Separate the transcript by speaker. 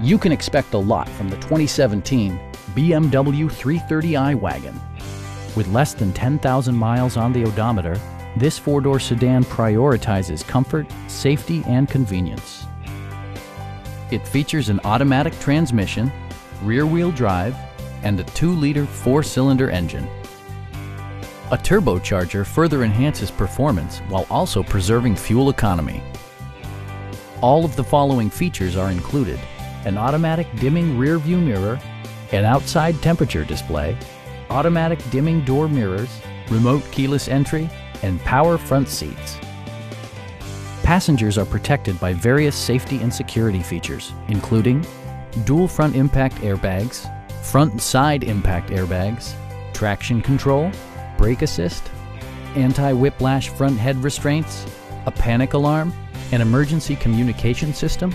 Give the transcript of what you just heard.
Speaker 1: You can expect a lot from the 2017 BMW 330i wagon. With less than 10,000 miles on the odometer, this four-door sedan prioritizes comfort, safety, and convenience. It features an automatic transmission, rear-wheel drive, and a 2-liter four-cylinder engine. A turbocharger further enhances performance while also preserving fuel economy. All of the following features are included. An automatic dimming rear view mirror, an outside temperature display, automatic dimming door mirrors, remote keyless entry, and power front seats. Passengers are protected by various safety and security features, including dual front impact airbags, front and side impact airbags, traction control, brake assist, anti-whiplash front head restraints, a panic alarm, an emergency communication system,